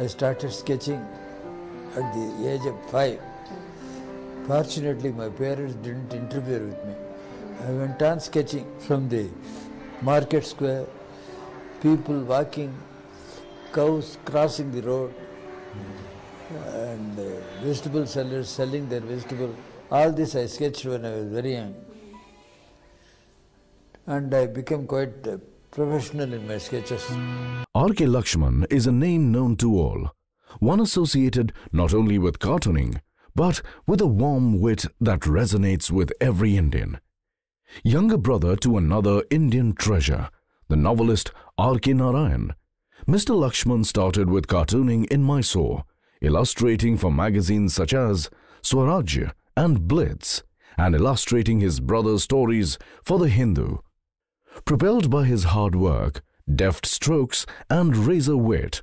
I started sketching at the age of five. Fortunately, my parents didn't interfere with me. I went on sketching from the market square, people walking, cows crossing the road, and uh, vegetable sellers selling their vegetable. All this I sketched when I was very young. And I became quite uh, professional in my sketches. R.K. Laxman is a name known to all, one associated not only with cartooning, but with a warm wit that resonates with every Indian. Younger brother to another Indian treasure, the novelist R.K. Narayan, Mr. Laxman started with cartooning in Mysore, illustrating for magazines such as Swaraj and Blitz, and illustrating his brother's stories for The Hindu. Propelled by his hard work, deft strokes, and razor wit,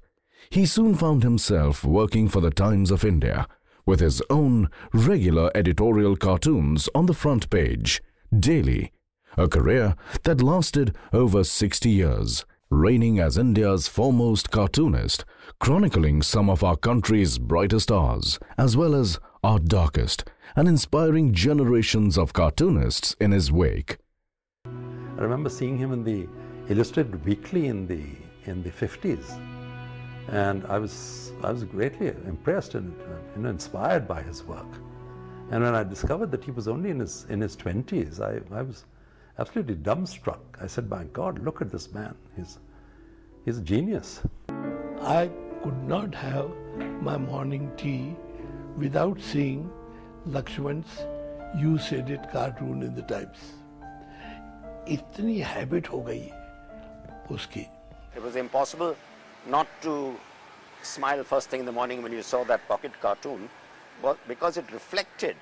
he soon found himself working for the Times of India with his own regular editorial cartoons on the front page, daily, a career that lasted over 60 years, reigning as India's foremost cartoonist, chronicling some of our country's brightest hours, as well as our darkest, and inspiring generations of cartoonists in his wake. I remember seeing him in the Illustrated Weekly in the in the 50s, and I was I was greatly impressed and you know, inspired by his work. And when I discovered that he was only in his in his 20s, I, I was absolutely dumbstruck. I said, "My God, look at this man! He's he's a genius." I could not have my morning tea without seeing Laxman's You Said It cartoon in the Times. इतनी habit हो गई उसकी It was impossible not to smile first thing in the morning when you saw that pocket cartoon because it reflected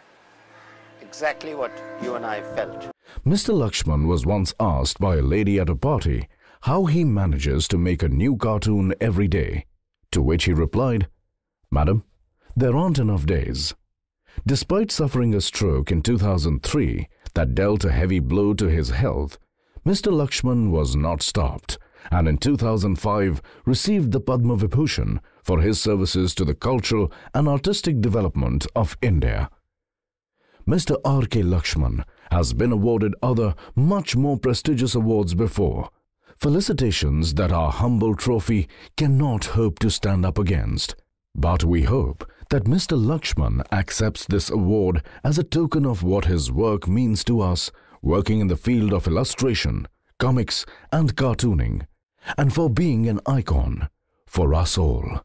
exactly what you and I felt. Mr. Laxman was once asked by a lady at a party how he manages to make a new cartoon every day, to which he replied, Madam, there aren't enough days. Despite suffering a stroke in 2003, that dealt a heavy blow to his health, Mr. Laxman was not stopped and in 2005 received the Padma Vibhushan for his services to the cultural and artistic development of India. Mr. R.K. Laxman has been awarded other much more prestigious awards before, felicitations that our humble trophy cannot hope to stand up against. But we hope that Mr. Laxman accepts this award as a token of what his work means to us working in the field of illustration, comics and cartooning, and for being an icon for us all.